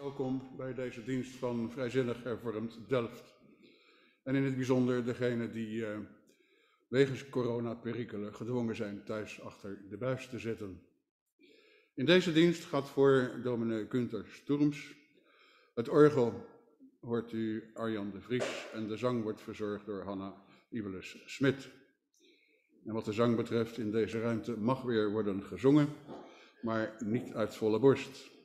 Welkom bij deze dienst van Vrijzinnig Hervormd Delft. En in het bijzonder degenen die uh, wegens coronaperikelen gedwongen zijn thuis achter de buis te zitten. In deze dienst gaat voor dominee Gunther Sturms. Het orgel hoort u Arjan de Vries en de zang wordt verzorgd door Hanna Ibeles Smit. En wat de zang betreft, in deze ruimte mag weer worden gezongen, maar niet uit volle borst.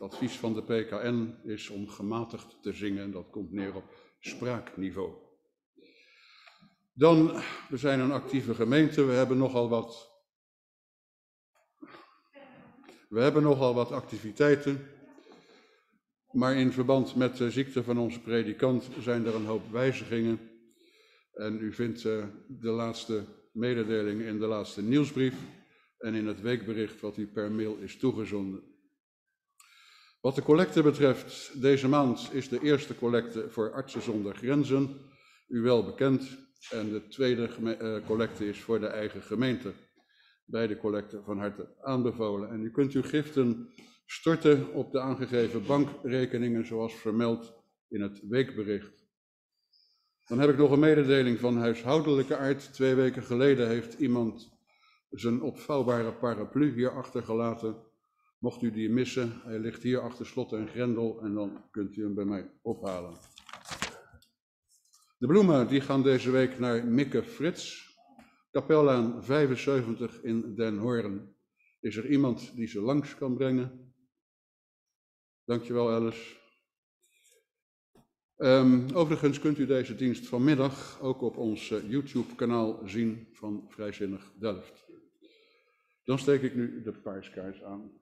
Het advies van de PKN is om gematigd te zingen en dat komt neer op spraakniveau. Dan, we zijn een actieve gemeente, we hebben nogal wat, we hebben nogal wat activiteiten, maar in verband met de ziekte van onze predikant zijn er een hoop wijzigingen. En u vindt uh, de laatste mededeling in de laatste nieuwsbrief en in het weekbericht wat u per mail is toegezonden. Wat de collecte betreft, deze maand is de eerste collecte voor Artsen zonder Grenzen, u wel bekend, en de tweede uh, collecte is voor de eigen gemeente. Beide collecten van harte aanbevolen. En u kunt uw giften storten op de aangegeven bankrekeningen zoals vermeld in het weekbericht. Dan heb ik nog een mededeling van huishoudelijke aard. Twee weken geleden heeft iemand zijn opvouwbare paraplu hier achtergelaten. Mocht u die missen, hij ligt hier achter slot en grendel en dan kunt u hem bij mij ophalen. De bloemen die gaan deze week naar Mikke Frits, Kapellaan 75 in Den Hoorn. Is er iemand die ze langs kan brengen? Dankjewel Alice. Um, overigens kunt u deze dienst vanmiddag ook op ons uh, YouTube-kanaal zien van Vrijzinnig Delft. Dan steek ik nu de paarskaars aan.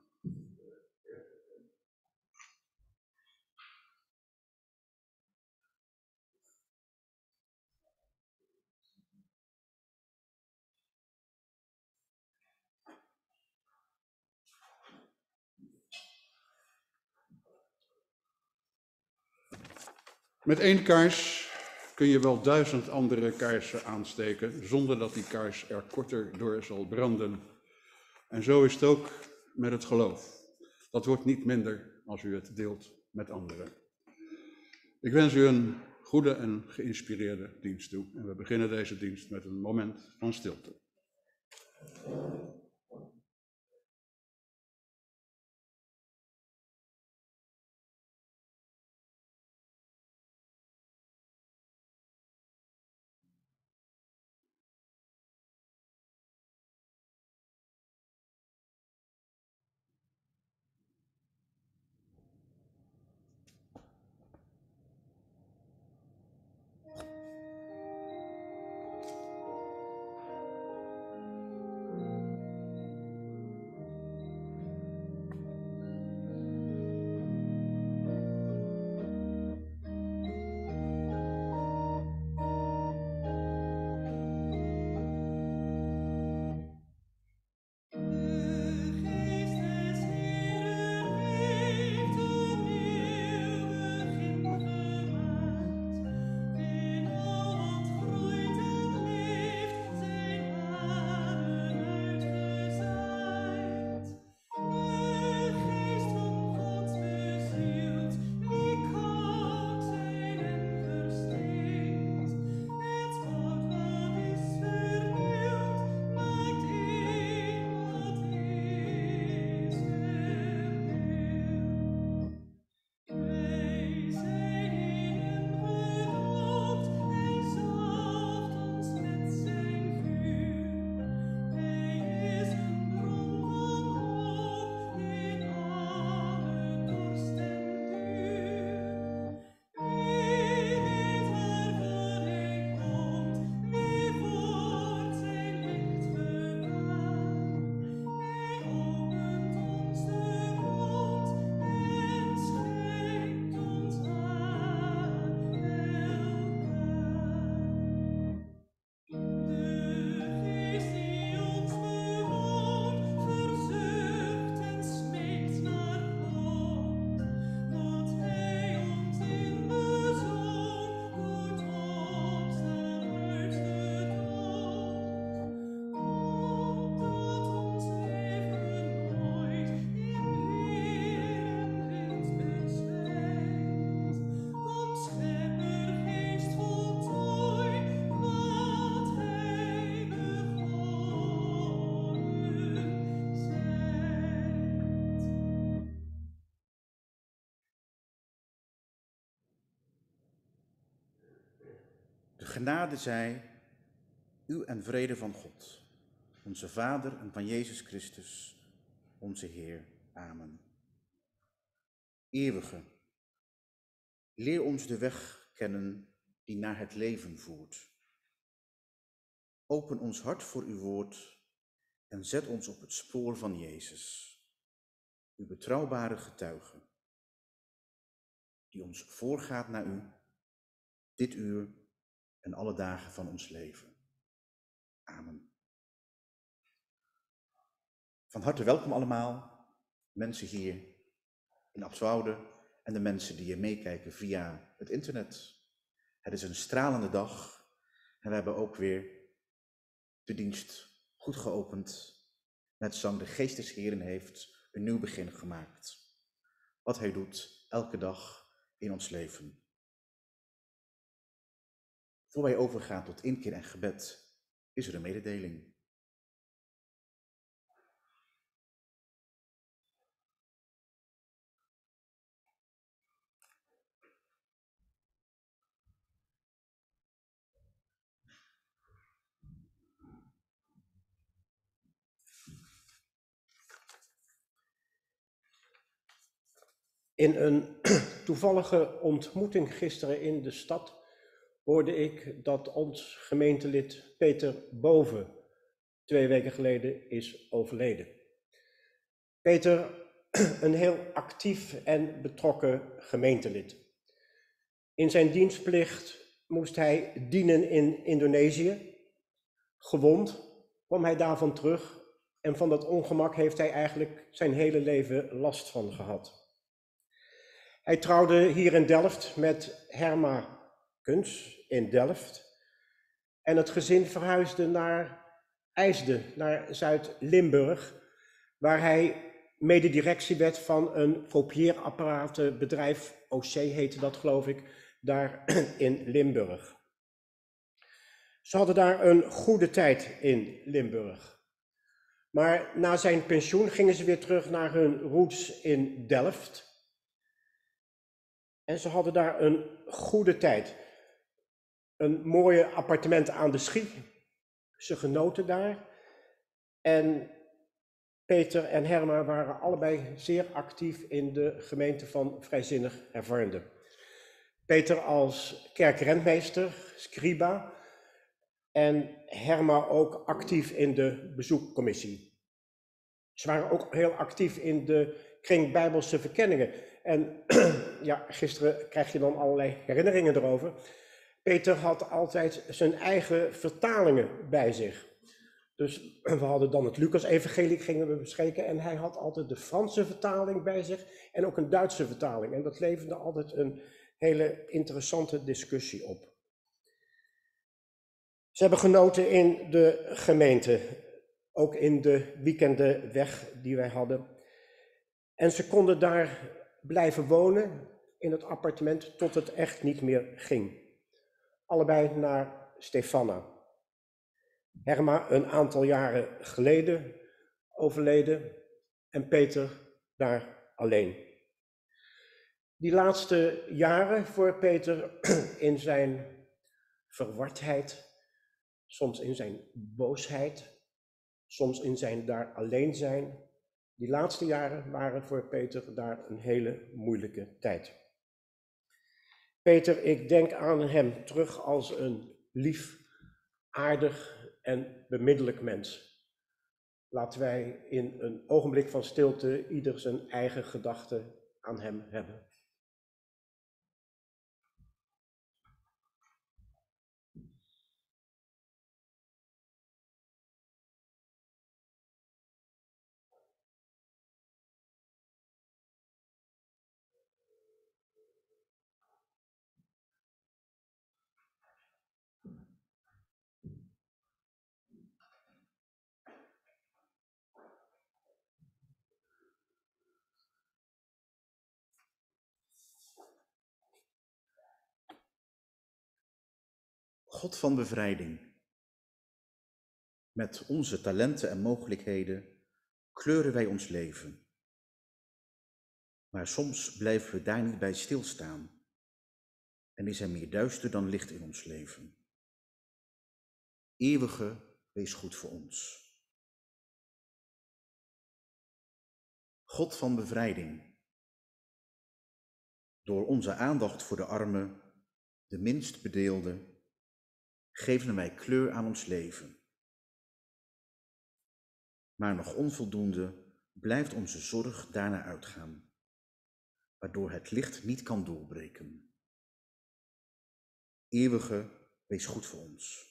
Met één kaars kun je wel duizend andere kaarsen aansteken, zonder dat die kaars er korter door zal branden. En zo is het ook met het geloof. Dat wordt niet minder als u het deelt met anderen. Ik wens u een goede en geïnspireerde dienst toe. En we beginnen deze dienst met een moment van stilte. Genade zij u en vrede van God, onze Vader en van Jezus Christus, onze Heer. Amen. Eeuwige, leer ons de weg kennen die naar het leven voert. Open ons hart voor uw woord en zet ons op het spoor van Jezus, uw betrouwbare getuige, die ons voorgaat naar u, dit uur en alle dagen van ons leven. Amen. Van harte welkom allemaal, mensen hier in Abswoude en de mensen die hier meekijken via het internet. Het is een stralende dag en we hebben ook weer de dienst goed geopend met zang De Geest des heeft een nieuw begin gemaakt. Wat Hij doet elke dag in ons leven. Voor wij overgaan tot inkeer en gebed, is er een mededeling. In een toevallige ontmoeting gisteren in de stad hoorde ik dat ons gemeentelid Peter Boven twee weken geleden is overleden. Peter, een heel actief en betrokken gemeentelid. In zijn dienstplicht moest hij dienen in Indonesië. Gewond kwam hij daarvan terug en van dat ongemak heeft hij eigenlijk zijn hele leven last van gehad. Hij trouwde hier in Delft met Herma Kuns in Delft. En het gezin verhuisde naar IJsden, naar Zuid-Limburg, waar hij mededirectie werd van een kopieerapparatenbedrijf, OC heette dat geloof ik, daar in Limburg. Ze hadden daar een goede tijd in Limburg. Maar na zijn pensioen gingen ze weer terug naar hun roots in Delft. En ze hadden daar een goede tijd. Een mooie appartement aan de Schie. Ze genoten daar. En Peter en Herma waren allebei zeer actief in de gemeente van Vrijzinnig Hervormde. Peter als kerkrentmeester, scriba, en Herma ook actief in de bezoekcommissie. Ze waren ook heel actief in de kring Bijbelse verkenningen. En ja, gisteren krijg je dan allerlei herinneringen erover. Peter had altijd zijn eigen vertalingen bij zich. Dus we hadden dan het Lucas-evangelie gingen we bespreken en hij had altijd de Franse vertaling bij zich en ook een Duitse vertaling. En dat leverde altijd een hele interessante discussie op. Ze hebben genoten in de gemeente, ook in de weekenden weg die wij hadden. En ze konden daar blijven wonen in het appartement tot het echt niet meer ging. Allebei naar Stefana. Herma een aantal jaren geleden overleden en Peter daar alleen. Die laatste jaren voor Peter in zijn verwardheid, soms in zijn boosheid, soms in zijn daar alleen zijn, die laatste jaren waren voor Peter daar een hele moeilijke tijd. Peter, ik denk aan hem terug als een lief, aardig en bemiddelijk mens. Laten wij in een ogenblik van stilte ieder zijn eigen gedachten aan hem hebben. God van bevrijding. Met onze talenten en mogelijkheden kleuren wij ons leven. Maar soms blijven we daar niet bij stilstaan. en die zijn meer duister dan licht in ons leven. Eeuwige, wees goed voor ons. God van bevrijding, door onze aandacht voor de armen, de minst bedeelden, geven wij kleur aan ons leven. Maar nog onvoldoende blijft onze zorg daarna uitgaan, waardoor het licht niet kan doorbreken. Eeuwige, wees goed voor ons.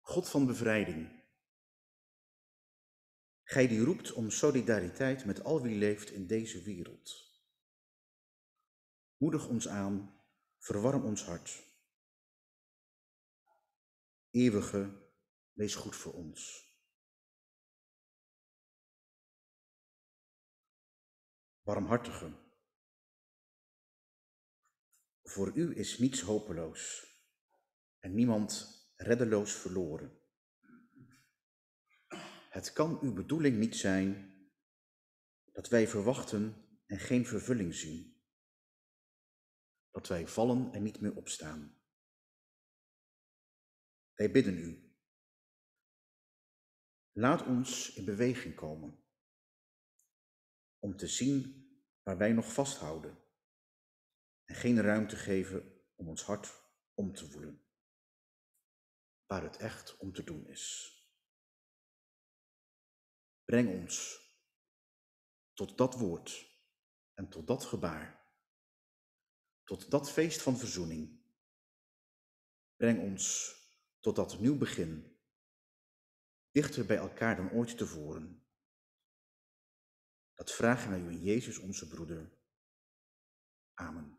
God van bevrijding, Gij die roept om solidariteit met al wie leeft in deze wereld. Moedig ons aan, verwarm ons hart. Eeuwige, wees goed voor ons. Warmhartige, voor u is niets hopeloos en niemand reddeloos verloren. Het kan uw bedoeling niet zijn dat wij verwachten en geen vervulling zien. Dat wij vallen en niet meer opstaan. Wij bidden u. Laat ons in beweging komen. Om te zien waar wij nog vasthouden. En geen ruimte geven om ons hart om te voelen. Waar het echt om te doen is. Breng ons tot dat woord en tot dat gebaar, tot dat feest van verzoening. Breng ons tot dat nieuw begin, dichter bij elkaar dan ooit tevoren. Dat vragen wij u in Jezus onze broeder. Amen.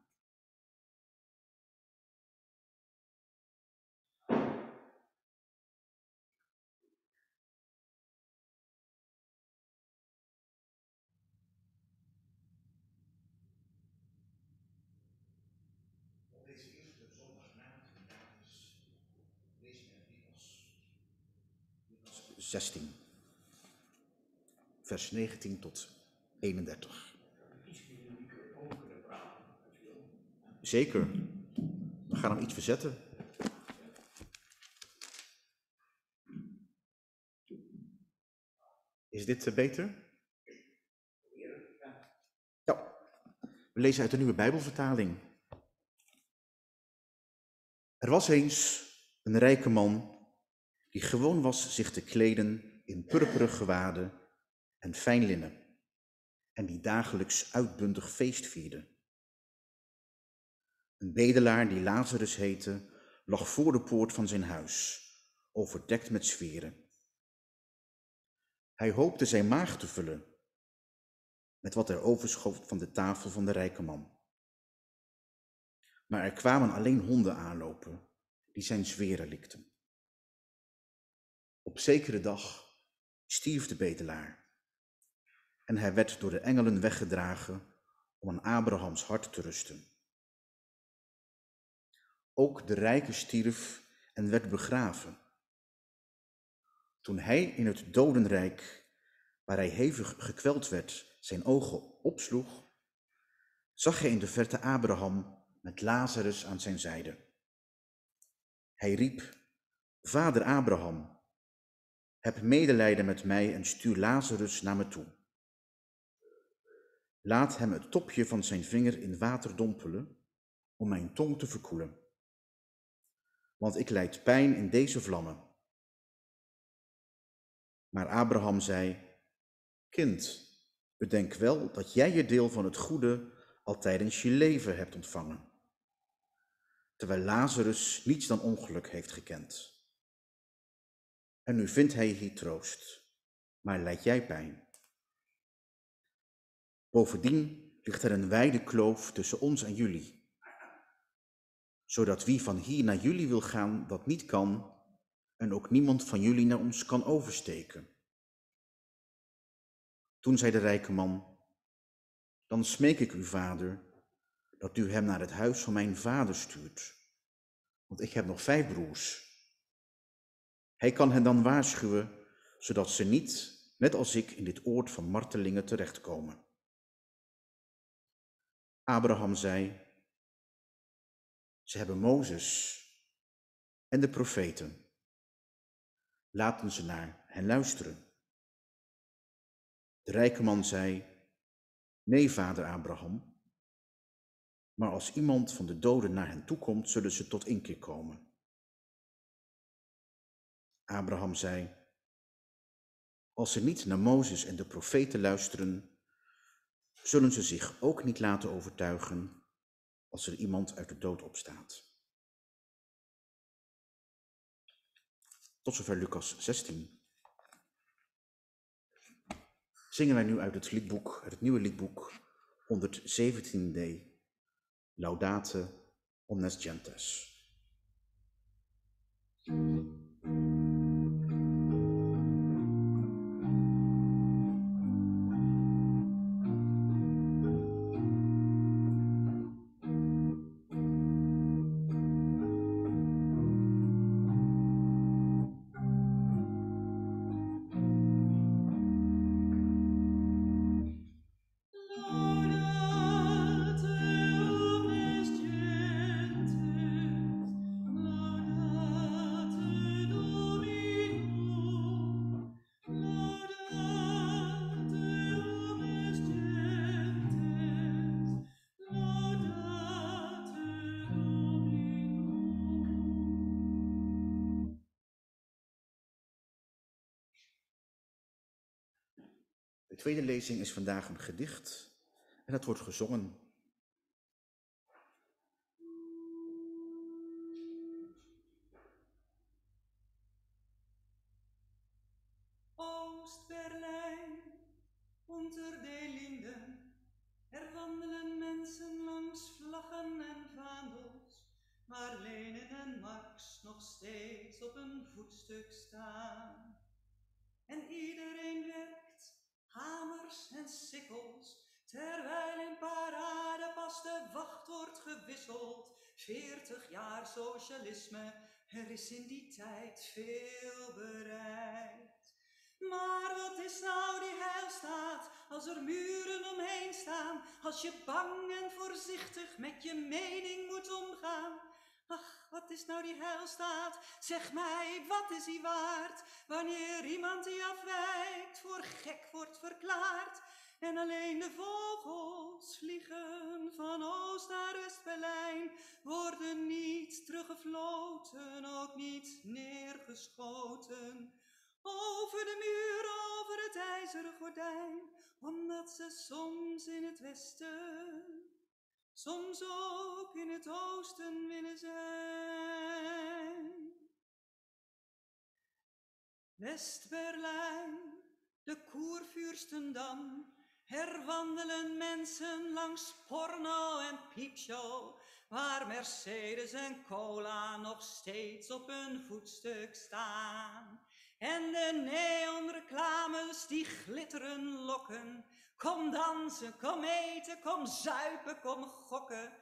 Deze eerste zondag na de lezen we Lucas 16, vers 19 tot 31. Zeker. We gaan hem iets verzetten. Is dit eh, beter? Ja. We lezen uit de nieuwe Bijbelvertaling. Er was eens een rijke man die gewoon was zich te kleden in purperen gewaden en fijn linnen en die dagelijks uitbundig feest vierde. Een bedelaar die Lazarus heette, lag voor de poort van zijn huis, overdekt met sferen. Hij hoopte zijn maag te vullen met wat er overschoot van de tafel van de rijke man. Maar er kwamen alleen honden aanlopen die zijn zweren likten. Op zekere dag stierf de bedelaar en hij werd door de engelen weggedragen om aan Abrahams hart te rusten. Ook de rijke stierf en werd begraven. Toen hij in het dodenrijk, waar hij hevig gekweld werd, zijn ogen opsloeg, zag hij in de verte Abraham met Lazarus aan zijn zijde. Hij riep, Vader Abraham, heb medelijden met mij en stuur Lazarus naar me toe. Laat hem het topje van zijn vinger in water dompelen om mijn tong te verkoelen. Want ik lijd pijn in deze vlammen. Maar Abraham zei, Kind, bedenk wel dat jij je deel van het goede al tijdens je leven hebt ontvangen, terwijl Lazarus niets dan ongeluk heeft gekend. En nu vindt hij hier troost, maar lijdt jij pijn. Bovendien ligt er een wijde kloof tussen ons en jullie, zodat wie van hier naar jullie wil gaan dat niet kan en ook niemand van jullie naar ons kan oversteken. Toen zei de rijke man, dan smeek ik u, vader, dat u hem naar het huis van mijn vader stuurt, want ik heb nog vijf broers. Hij kan hen dan waarschuwen, zodat ze niet, net als ik, in dit oord van martelingen terechtkomen. Abraham zei, ze hebben Mozes en de profeten. Laten ze naar hen luisteren. De rijke man zei, nee vader Abraham, maar als iemand van de doden naar hen toe komt, zullen ze tot inkeer komen. Abraham zei, als ze niet naar Mozes en de profeten luisteren, zullen ze zich ook niet laten overtuigen als er iemand uit de dood opstaat. Tot zover Lucas 16. Zingen wij nu uit het liedboek, het nieuwe liedboek 117d, Laudate omnes gentes. Tweede lezing is vandaag een gedicht en dat wordt gezongen. Oost-Berlijn, unter den Linden, er wandelen mensen langs vlaggen en vaandels, waar Lenin en Marx nog steeds op een voetstuk staan. En iedereen werkt, hamers en sikkels, terwijl in paradepas de wacht wordt gewisseld. Veertig jaar socialisme, er is in die tijd veel bereikt. Maar wat is nou die heilstaat als er muren omheen staan, als je bang en voorzichtig met je mening moet omgaan? Ach, wat is nou die heilstaat? Zeg mij, wat is die waard? Wanneer iemand die afwijkt voor gek wordt verklaard en alleen de vogels vliegen van Oost naar West-Berlijn, worden niet teruggefloten, ook niet neergeschoten. Over de muur, over het ijzeren gordijn, omdat ze soms in het westen, soms ook in het oosten willen zijn. West-Berlijn, de Koervuurstendam, er wandelen mensen langs porno en piepshow, waar Mercedes en cola nog steeds op een voetstuk staan. En de neonreclames die glitteren lokken. Kom dansen, kom eten, kom zuipen, kom gokken.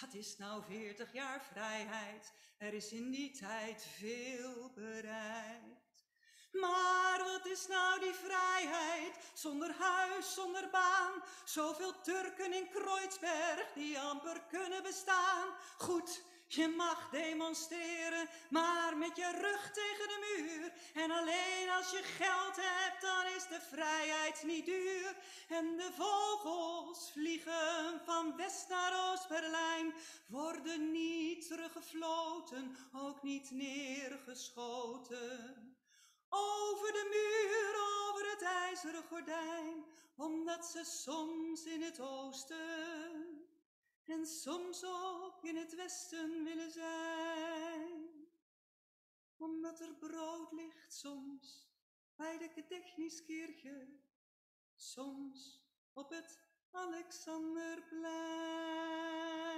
Dat is nou veertig jaar vrijheid. Er is in die tijd veel bereikt. Maar wat is nou die vrijheid? Zonder huis, zonder baan. Zoveel Turken in Kreuzberg die amper kunnen bestaan. Goed, je mag demonstreren, maar met je rug tegen de muur. En alleen als je geld hebt, dan is de vrijheid niet duur. En de vogels vliegen van West naar Oost-Berlijn, worden niet teruggefloten, ook niet neergeschoten. Over de muur, over het ijzeren gordijn, omdat ze soms in het oosten en soms ook in het westen willen zijn. Omdat er brood ligt soms bij de Gedächtniskirche, soms op het Alexanderplein.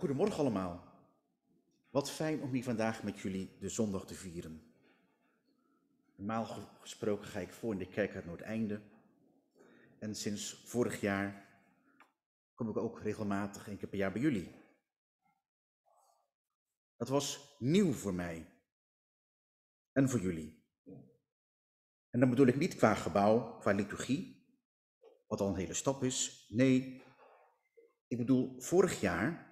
Goedemorgen allemaal. Wat fijn om hier vandaag met jullie de zondag te vieren. Normaal ge- gesproken ga ik voor in de kerk uit Noordeinde. En sinds vorig jaar kom ik ook regelmatig één keer per jaar bij jullie. Dat was nieuw voor mij. En voor jullie. En dan bedoel ik niet qua gebouw, qua liturgie, wat al een hele stap is. Nee, ik bedoel, vorig jaar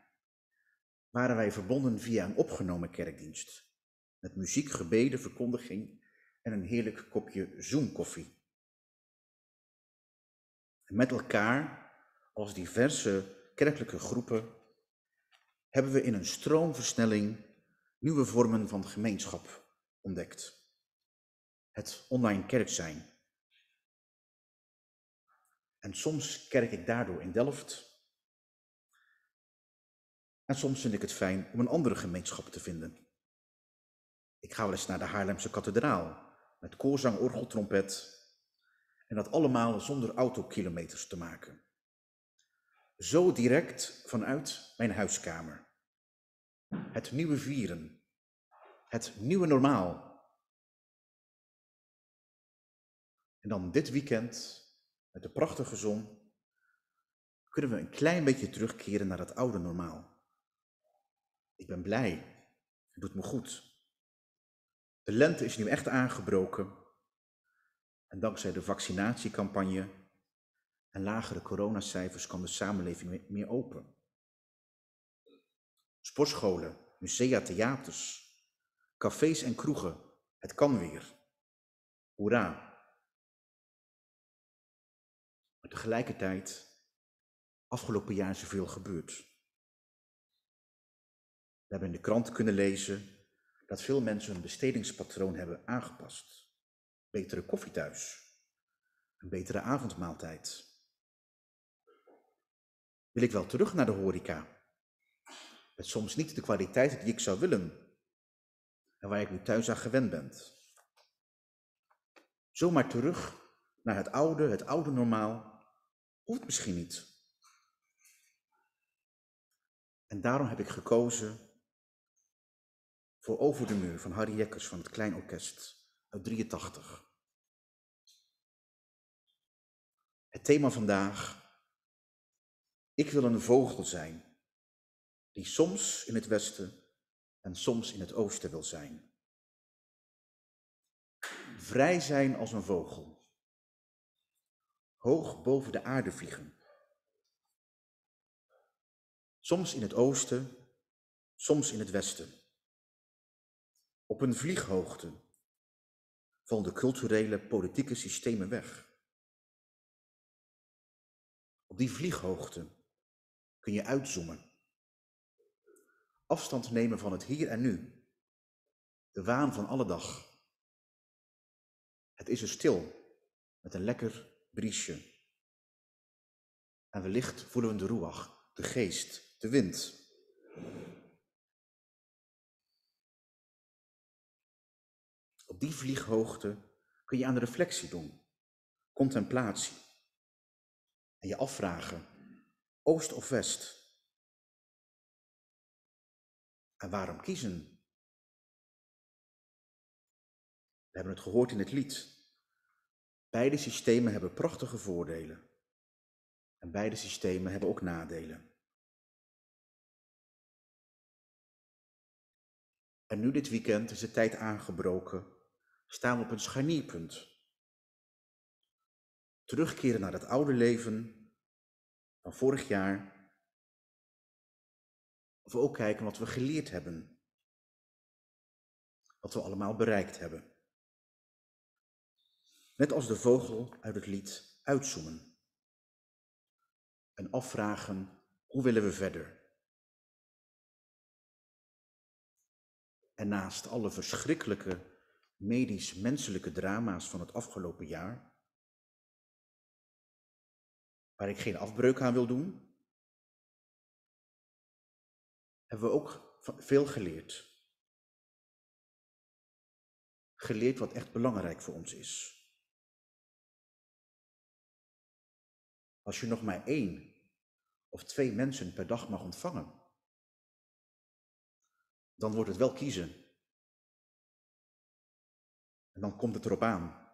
waren wij verbonden via een opgenomen kerkdienst. Met muziek, gebeden, verkondiging en een heerlijk kopje zoomkoffie. Met elkaar, als diverse kerkelijke groepen, hebben we in een stroomversnelling nieuwe vormen van gemeenschap ontdekt. Het online kerk zijn. En soms kerk ik daardoor in Delft. En soms vind ik het fijn om een andere gemeenschap te vinden. Ik ga wel eens naar de Haarlemse kathedraal met koorzang, orgel, trompet. En dat allemaal zonder autokilometers te maken. Zo direct vanuit mijn huiskamer. Het nieuwe vieren. Het nieuwe normaal. En dan dit weekend, met de prachtige zon, kunnen we een klein beetje terugkeren naar het oude normaal. Ik ben blij. Het doet me goed. De lente is nu echt aangebroken. En dankzij de vaccinatiecampagne en lagere coronacijfers kan de samenleving meer open. Sportscholen, musea, theaters, cafés en kroegen. Het kan weer. Hoera. Maar tegelijkertijd, afgelopen jaar is veel gebeurd. We hebben in de krant kunnen lezen dat veel mensen hun bestedingspatroon hebben aangepast. Betere koffie thuis, een betere avondmaaltijd. Wil ik wel terug naar de horeca? Met soms niet de kwaliteit die ik zou willen en waar ik nu thuis aan gewend ben. Zomaar terug naar het oude, het oude normaal, hoeft misschien niet. En daarom heb ik gekozen voor Over de Muur van Harry Jekkers van het Klein Orkest uit 83. Het thema vandaag, ik wil een vogel zijn, die soms in het westen en soms in het oosten wil zijn. Vrij zijn als een vogel, hoog boven de aarde vliegen. Soms in het oosten, soms in het westen. Op een vlieghoogte vallen de culturele, politieke systemen weg. Op die vlieghoogte kun je uitzoomen. Afstand nemen van het hier en nu. De waan van alle dag. Het is er stil, met een lekker briesje. En wellicht voelen we de roeach, de geest, de wind. Die vlieghoogte kun je aan de reflectie doen, contemplatie. En je afvragen, oost of west? En waarom kiezen? We hebben het gehoord in het lied. Beide systemen hebben prachtige voordelen. En beide systemen hebben ook nadelen. En nu dit weekend is de tijd aangebroken staan we op een scharnierpunt. Terugkeren naar het oude leven van vorig jaar. Of ook kijken wat we geleerd hebben. Wat we allemaal bereikt hebben. Net als de vogel uit het lied uitzoomen. En afvragen, hoe willen we verder? En naast alle verschrikkelijke medisch-menselijke drama's van het afgelopen jaar, waar ik geen afbreuk aan wil doen, hebben we ook veel geleerd. Geleerd wat echt belangrijk voor ons is. Als je nog maar één of twee mensen per dag mag ontvangen, dan wordt het wel kiezen en dan komt het erop aan.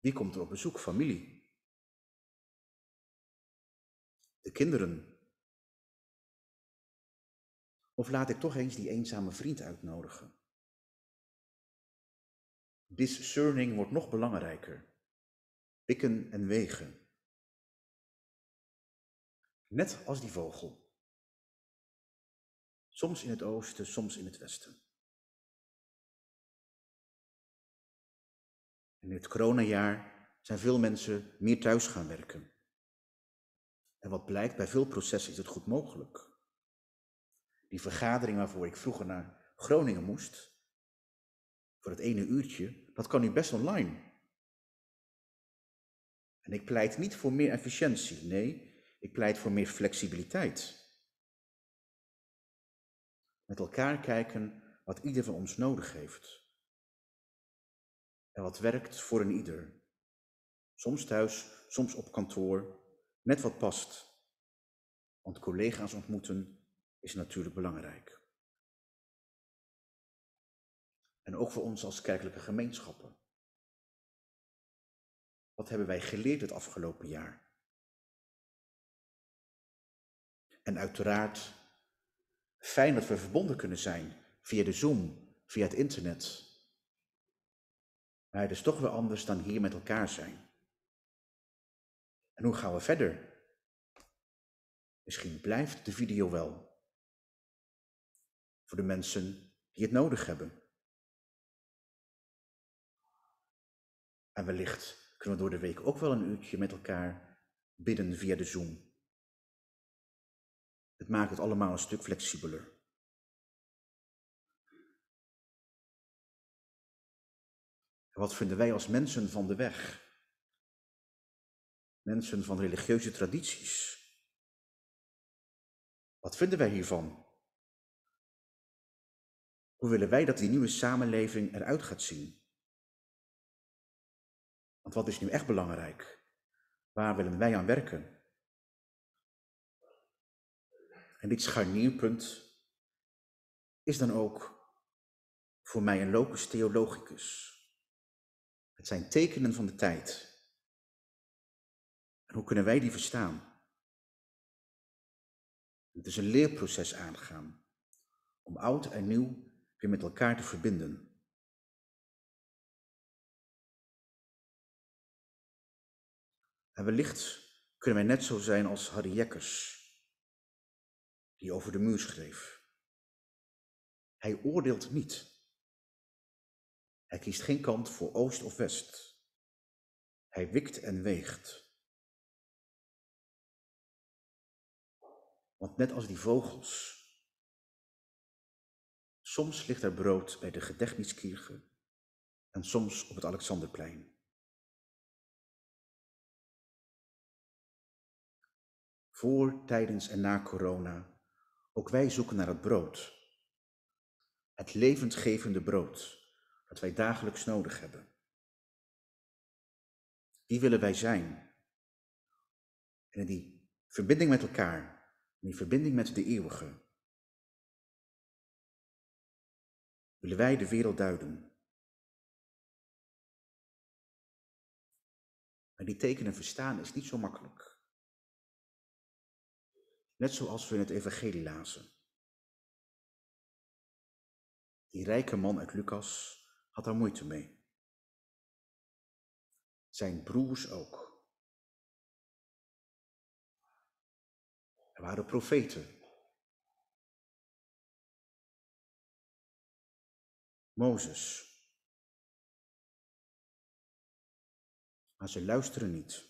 Wie komt er op bezoek? Familie. De kinderen. Of laat ik toch eens die eenzame vriend uitnodigen? Discerning wordt nog belangrijker. Pikken en wegen. Net als die vogel. Soms in het oosten, soms in het westen. In het coronajaar zijn veel mensen meer thuis gaan werken. En wat blijkt, bij veel processen is het goed mogelijk. Die vergadering waarvoor ik vroeger naar Groningen moest, voor het ene uurtje, dat kan nu best online. En ik pleit niet voor meer efficiëntie, nee, ik pleit voor meer flexibiliteit. Met elkaar kijken wat ieder van ons nodig heeft. En wat werkt voor een ieder. Soms thuis, soms op kantoor, net wat past. Want collega's ontmoeten is natuurlijk belangrijk. En ook voor ons als kerkelijke gemeenschappen. Wat hebben wij geleerd het afgelopen jaar? En uiteraard fijn dat we verbonden kunnen zijn via de Zoom, via het internet. Maar het is toch weer anders dan hier met elkaar zijn. En hoe gaan we verder? Misschien blijft de video wel. Voor de mensen die het nodig hebben. En wellicht kunnen we door de week ook wel een uurtje met elkaar bidden via de Zoom. Het maakt het allemaal een stuk flexibeler. Wat vinden wij als mensen van de weg? Mensen van religieuze tradities. Wat vinden wij hiervan? Hoe willen wij dat die nieuwe samenleving eruit gaat zien? Want wat is nu echt belangrijk? Waar willen wij aan werken? En dit scharnierpunt is dan ook voor mij een locus theologicus. Het zijn tekenen van de tijd. En hoe kunnen wij die verstaan? Het is een leerproces aangaan om oud en nieuw weer met elkaar te verbinden. En wellicht kunnen wij net zo zijn als Harry Jekkers, die over de muur schreef. Hij oordeelt niet. Hij kiest geen kant voor oost of west. Hij wikt en weegt. Want net als die vogels, soms ligt er brood bij de Gedächtniskirche en soms op het Alexanderplein. Voor, tijdens en na corona, ook wij zoeken naar het brood. Het levendgevende brood dat wij dagelijks nodig hebben. Wie willen wij zijn? En in die verbinding met elkaar, in die verbinding met de eeuwige, willen wij de wereld duiden. Maar die tekenen verstaan is niet zo makkelijk. Net zoals we in het evangelie lazen. Die rijke man uit Lucas had daar moeite mee. Zijn broers ook. Er waren profeten. Mozes. Maar ze luisteren niet.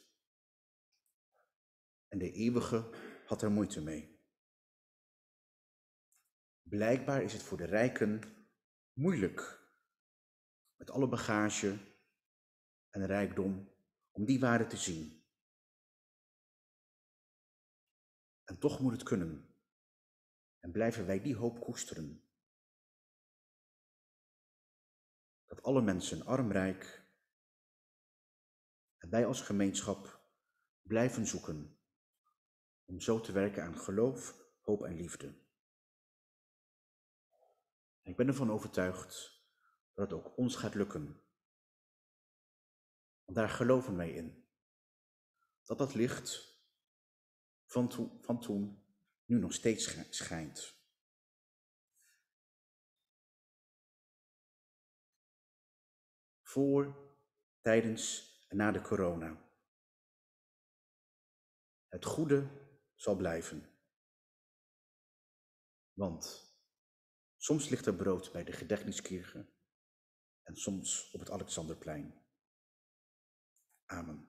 En de eeuwige had er moeite mee. Blijkbaar is het voor de rijken moeilijk met alle bagage en rijkdom, om die waarde te zien. En toch moet het kunnen. En blijven wij die hoop koesteren. Dat alle mensen armrijk en wij als gemeenschap blijven zoeken om zo te werken aan geloof, hoop en liefde. ik ben ervan overtuigd dat ook ons gaat lukken. Daar geloven wij in. Dat dat licht van, van toen nu nog steeds schijnt. Voor, tijdens en na de corona. Het goede zal blijven. Want soms ligt er brood bij de gedachteniskerken en soms op het Alexanderplein. Amen.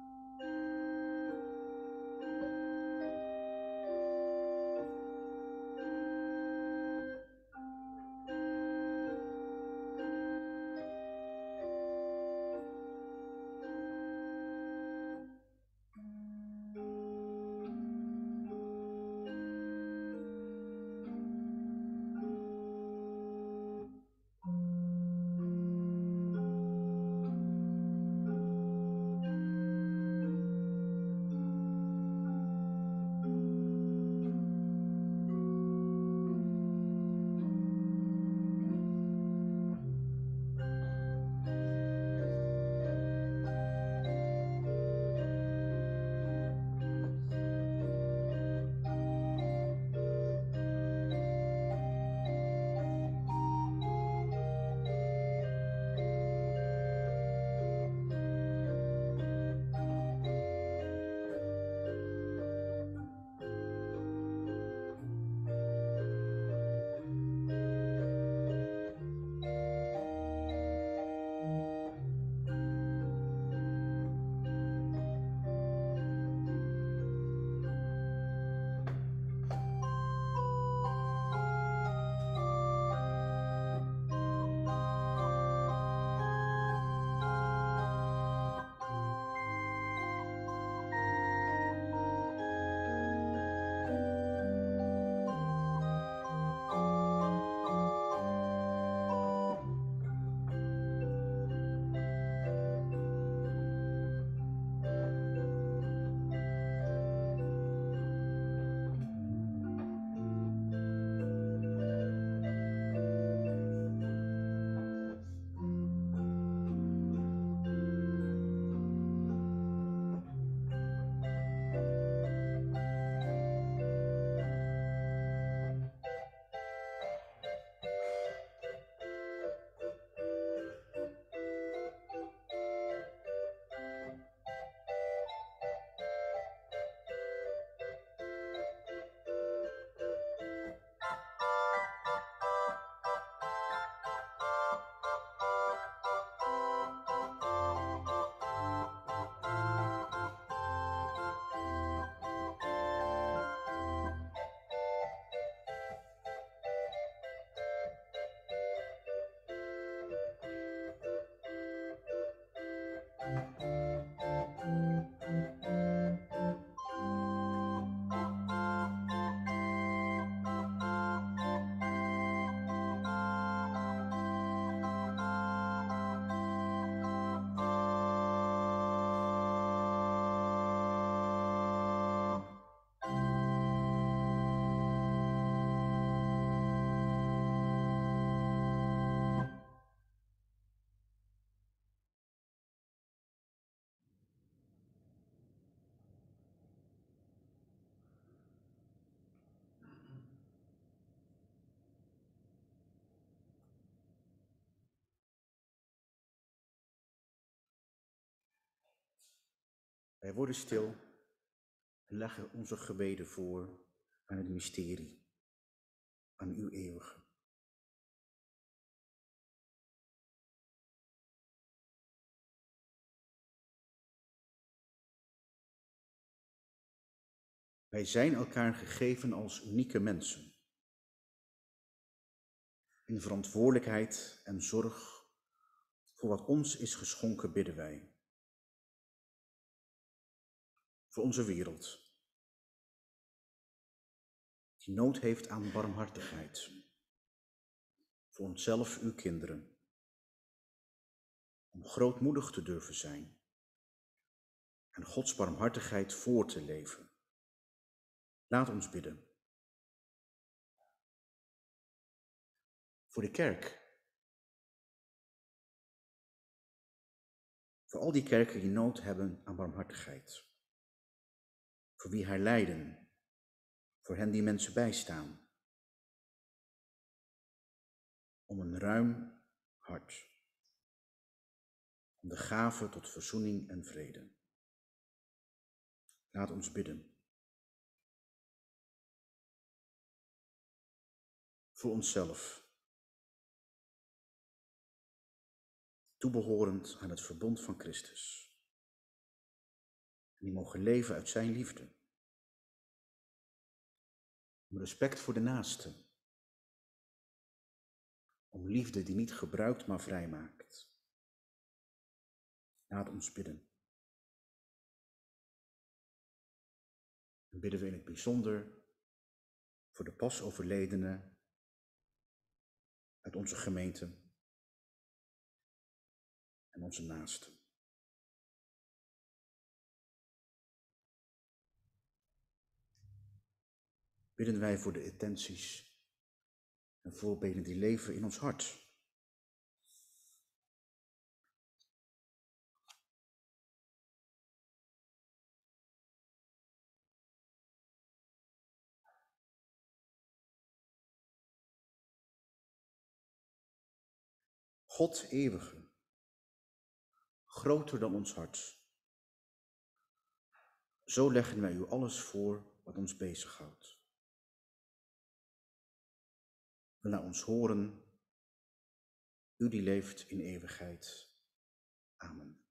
Wij worden stil en leggen onze gebeden voor aan het mysterie, aan uw eeuwige. Wij zijn elkaar gegeven als unieke mensen. In verantwoordelijkheid en zorg Voor wat ons is geschonken bidden wij. Voor onze wereld, die nood heeft aan barmhartigheid. Voor onszelf, uw kinderen. Om grootmoedig te durven zijn en Gods barmhartigheid voor te leven. Laat ons bidden. Voor de kerk. Voor al die kerken die nood hebben aan barmhartigheid. Voor wie haar lijden. Voor hen die mensen bijstaan. Om een ruim hart. Om de gave tot verzoening en vrede. Laat ons bidden. Voor onszelf. Toebehorend aan het verbond van Christus. Die mogen leven uit zijn liefde. Om respect voor de naaste. Om liefde die niet gebruikt maar vrijmaakt. Laat ons bidden. En bidden we in het bijzonder voor de pas overledene uit onze gemeente en onze naasten. Bidden wij voor de intenties en voorbeden die leven in ons hart. God eeuwige, groter dan ons hart. Zo leggen wij u alles voor wat ons bezighoudt. We naar ons horen, u die leeft in eeuwigheid. Amen.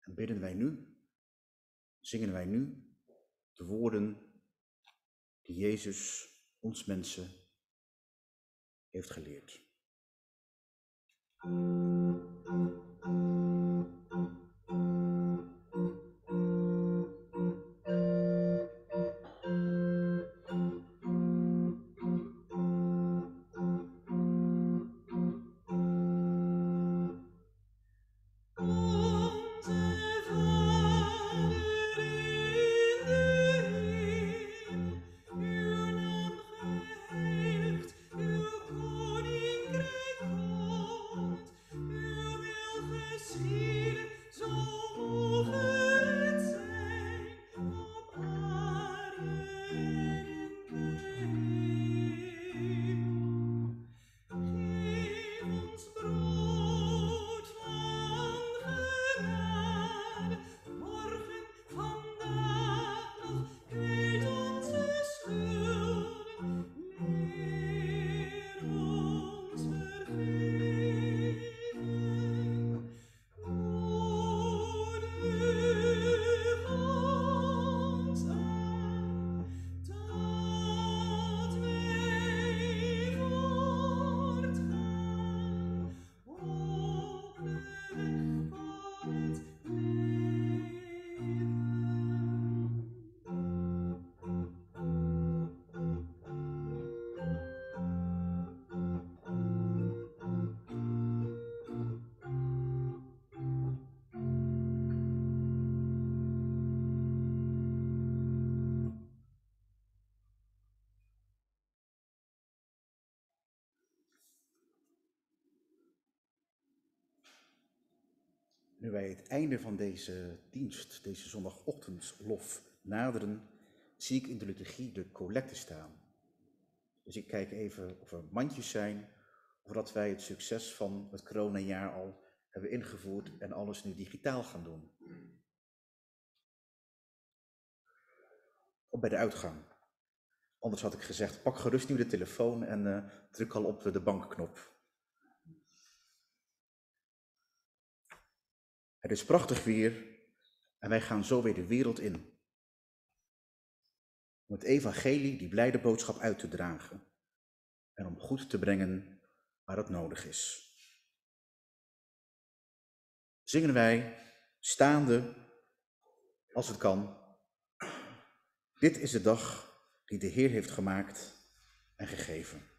En bidden wij nu, zingen wij nu de woorden die Jezus ons mensen heeft geleerd. Nu wij het einde van deze dienst, deze zondagochtendlof, naderen, zie ik in de liturgie de collecte staan. Dus ik kijk even of er mandjes zijn, of dat wij het succes van het coronajaar al hebben ingevoerd en alles nu digitaal gaan doen. Of bij de uitgang. Anders had ik gezegd, pak gerust nu de telefoon en uh, druk al op de bankknop. Het is prachtig weer en wij gaan zo weer de wereld in. Om het evangelie, die blijde boodschap uit te dragen. en om goed te brengen waar het nodig is. Zingen wij staande, als het kan. Dit is de dag die de Heer heeft gemaakt en gegeven.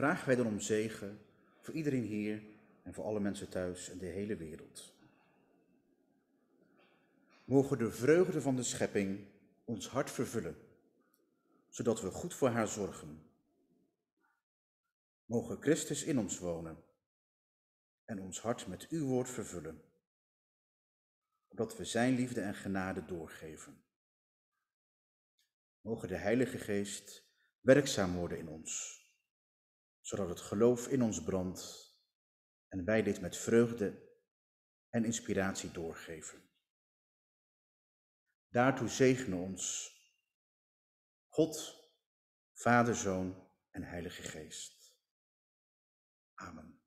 Vragen wij dan om zegen voor iedereen hier en voor alle mensen thuis en de hele wereld. Mogen de vreugde van de schepping ons hart vervullen, zodat we goed voor haar zorgen. Mogen Christus in ons wonen en ons hart met uw woord vervullen, opdat we zijn liefde en genade doorgeven. Mogen de Heilige Geest werkzaam worden in ons, zodat het geloof in ons brandt en wij dit met vreugde en inspiratie doorgeven. Daartoe zegenen ons God, Vader, Zoon en Heilige Geest. Amen.